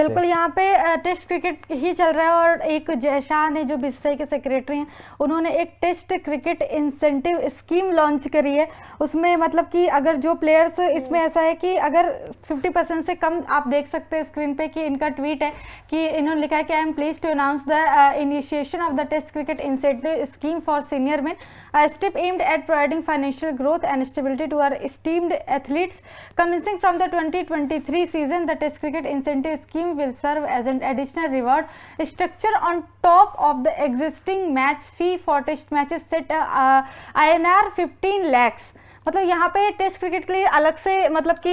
बिल्कुल यहाँ पे टेस्ट क्रिकेट ही चल रहा है और एक जयशाह ने जो बीसीसीआई के सेक्रेटरी हैं उन्होंने एक test cricket incentive scheme launch करी है उसमें मतलब कि अगर जो प्लेयर्स इसमें। ऐसा है कि अगर 50 परसेंट से कम आप देख सकते हैं स्क्रीन पे कि इनका ट्वीट है कि इन्होंने लिखा है कि I am pleased to announce the initiation of the test cricket incentive scheme for senior men a step aimed at providing financial growth and stability to our esteemed athletes. Commencing from the 2023 season, the Test Cricket Incentive Will serve as an additional reward structure on top of the existing match fee for test matches set uh, INR 15 lakhs. मतलब यहाँ पे test cricket के लिए अलग से मतलब कि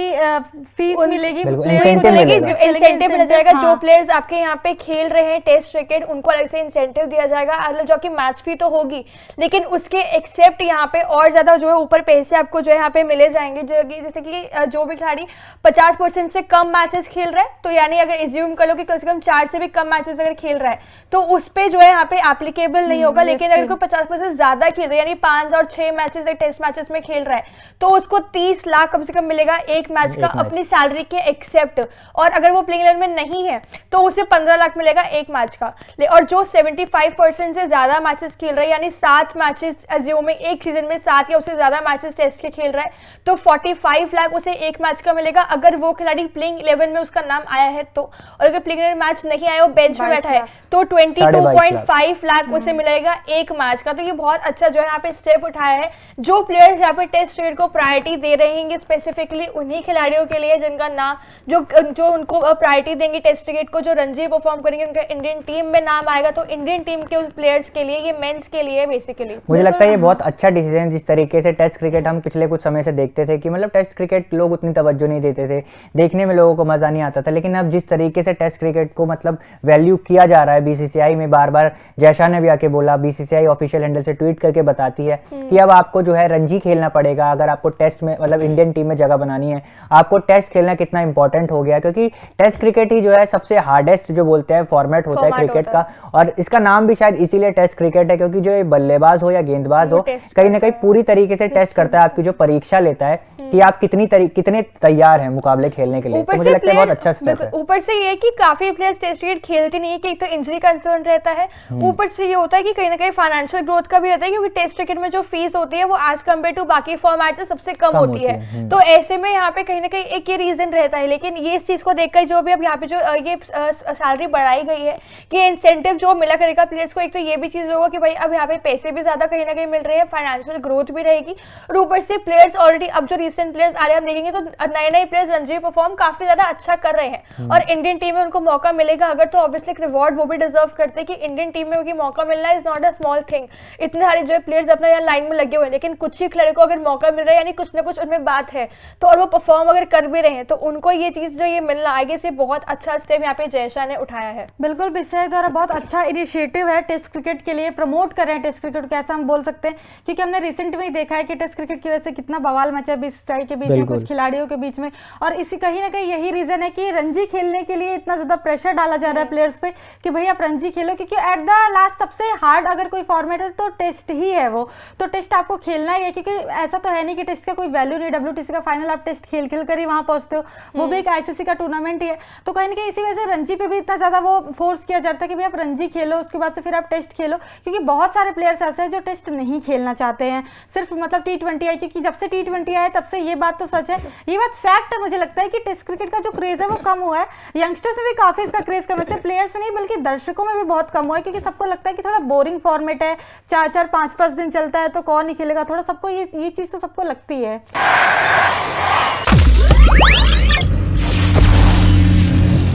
fees मिलेगी इंसेंटिव मिल जाएगा। हाँ। जो प्लेयर्स आपके यहाँ पे खेल रहे हैं टेस्ट क्रिकेट उनको अलग से इंसेंटिव दिया जाएगा। मतलब जो कि मैच फ़ी तो होगी लेकिन उसके एक्सेप्ट यहाँ पे और ज़्यादा जो है ऊपर पैसे आपको जो है यहाँ पे मिले जाएँगे। जैसे कि जो भी खिलाड़ी पचास परसेंट से कम मैचेस खेल रहे हैं तो यानी अगर इज्यूम कर लो कि कम से कम चार से भी कम मैचेस अगर खेल रहा है तो उस पर जो है यहाँ पे एप्लीकेबल नहीं होगा। हम्म, लेकिन अगर कोई पचास परसेंट ज़्यादा खेल रहा है यानी पाँच और छह मैचेस टेस्ट मैचेस में खेल रहा है तो उसको 30 लाख कम से कम मिलेगा एक मैच का अपनी सैलरी के एक्सेप्ट और अगर वो प्लेइंग इलेवन में नहीं है तो उसे 15 लाख मिलेगा एक मैच का। और जो 75 परसेंट से ज़्यादा मैचेस खेल रहा है यानी सात मैचेस एजियो में एक सीज़न में सात या उससे ज़्यादा मैचेस टेस्ट के खेल रहा है तो 45 लाख उसे एक मैच का मिलेगा। अगर वो खिलाड़ी प्लेइंग इलेवन में उसका नाम आया है तो। और अगर प्लेइंग इलेवन मैच नहीं आया वो बेंच में बैठा है तो twenty two point five lakh उसे मिलेगा एक मैच का। तो ये बहुत अच्छा जो है यहाँ पे स्टेप उठाया है। जो प्लेयर्स यहाँ पे टेस्ट क्रिकेट को प्रायोरिटी दे रहेंगे स्पेसिफिकली उन्हीं खिलाड़ियों के लिए जिनका नाम जो जो उनको प्रायोरिटी देंगे टेस्ट क्रिकेट को जो रणजी परफॉर्म करेंगे उनका इंडियन टीम में नाम आएगा तो इंडियन टीम के उस प्लेयर्स के लिए ये मेंस के लिए बेसिकली मुझे लगता है ये बहुत अच्छा डिसीज़न जिस तरीके से टेस्ट क्रिकेट हम पिछले कुछ समय से देखते थे कि मतलब टेस्ट क्रिकेट लोग उतनी तवज्जो नहीं देते थे। देखने में लोगों को मज़ा नहीं आता था लेकिन अब जिस तरीके से टेस्ट क्रिकेट को मतलब वैल्यू किया जा रहा है बीसीसीआई में बार बार जैशा ने भी आके बोला बीसीसीआई ऑफिशियल हैंडल से ट्वीट करके बताती है हम्म। कि अब आपको जो है रणजी खेलना पड़ेगा। अगर आपको टेस्ट में मतलब इंडियन टीम में जगह बनानी है आपको टेस्ट खेलना कितना इंपॉर्टेंट हो गया क्योंकि टेस्ट क्रिकेट ही जो है सबसे हार्डेस्ट जो बोलते हैं फॉर्मेट होता है क्रिकेट का। और इसका नाम भी शायद इसीलिए टेस्ट क्रिकेट है क्योंकि जो बल्लेबाज हो या गेंदबाज हो कहीं ना कहीं पूरी तरीके से टेस्ट करता है आपकी जो परीक्षा लेता है हम्म। कि आप कितनी कितने तैयार हैं मुकाबले खेलने के लिए। तो मुझे लगता है बहुत अच्छा स्टेप है। ऊपर से ये कि काफ़ी प्लेयर्स टेस्ट क्रिकेट खेलते नहीं है कि एक तो इंजरी कंसर्न रहता है। हम्म। ऊपर से ये होता है कि कहीं ना कहीं फाइनेंशियल ग्रोथ का भी रहता है क्योंकि टेस्ट क्रिकेट में जो फ़ीस होती है वो एज कंपेयर टू बाकी फॉर्मेट से सबसे कम, कम होती है। हम्म। तो ऐसे में यहाँ पे कहीं ना कहीं एक ये रीजन रहता है। लेकिन ये इस चीज़ को देखकर जो भी अब यहाँ पे जो ये सैलरी बढ़ाई गई है कि इंसेंटिव जो मिला करेगा प्लेयर्स को एक तो ये भी चीज़ होगा कि भाई अब यहाँ पे पैसे भी ज़्यादा कहीं ना कहीं मिल रहे हैं फाइनेंशियल ग्रोथ भी रहेगी। और ऊपर से प्लेयर्स ऑलरेडी अब जो रिसेंट प्लेयर्स आ रहे हैं हम देखेंगे तो नए नए प्लेयर्स रणजी परफॉर्म काफ़ी ज़्यादा अच्छा कर रहे हैं। हम्म। और इंडियन टीम में उनको मौका मिलेगा अगर तो ऑब्वियसली एक रिवॉर्ड वो भी डिजर्व करते कि इंडियन टीम में उनकी मौका मिलना is not a small thing इतने सारे जो प्लेयर्स अपना यहाँ लाइन में लगे हुए हैं लेकिन कुछ ही खिलाड़ी को अगर मौका मिल रहा है यानी कुछ ना कुछ उनमें बात है। तो और वो परफॉर्म अगर कर भी रहे हैं तो उनको ये चीज़ जो ये मिलना आगे से बहुत अच्छा स्टेप यहाँ पे जयशाह ने उठाया है। बिल्कुल विषय द्वारा बहुत अच्छा इनिशिएटिव है टेस्ट क्रिकेट के लिए प्रमोट कर रहे हैं टेस्ट क्रिकेट कैसा हम बोल सकते हैं? क्योंकि हमने रिसेंट में ही देखा है कि टेस्ट क्रिकेट की वजह से कितना बवाल मचा है बीसीसीआई के बीच में कुछ खिलाड़ियों के बीच में। और इसी कहीं ना कहीं यही रीजन है कि रणजी खेलने के लिए इतना ज़्यादा प्रेशर डाला जा रहा है प्लेयर्स पे कि भाई आप रणजी खेलो क्योंकि एट द लास्ट सबसे हार्ड अगर कोई फॉर्मेट है तो टेस्ट ही है वो। तो टेस्ट आपको खेलना ही है क्योंकि ऐसा तो है नहीं कि टेस्ट का कोई वैल्यू नहीं डब्ल्यू का फाइनल आप टेस्ट खेल खेल कर ही वहाँ पहुँचते हो। वो भी एक आईसीसी का टूर्नामेंट ही है। तो कहीं ना कहीं इसी वजह से रणजी पे भी इतना ज़्यादा वो फोर्स किया जाता है कि भाई आप रणजी खेलो उसके बाद से फिर आप टेस्ट खेलो क्योंकि बहुत सारे प्लेयर्स ऐसे हैं जो टेस्ट नहीं खेलना चाहते हैं। सिर्फ़ मतलब टी ट्वेंटी आई क्योंकि जब से टी ट्वेंटी आए तब से ये बात तो सच है। ये बात फैक्ट है मुझे लगता है कि टेस्ट क्रिकेट का जो क्रेज है वो कम हुआ है। यंगस्टर्स में भी काफ़ी इसका क्रेज कम है। सिर्फ़ प्लेयर्स नहीं बल्कि दर्शकों में भी बहुत कम हुआ है क्योंकि सबको लगता है कि थोड़ा बोरिंग फॉर्मेट है। चार चार पाँच पाँच दिन चलता है तो कौन नहीं खेलेगा? थोड़ा सबको ये ये चीज़ तो सबको लगती है।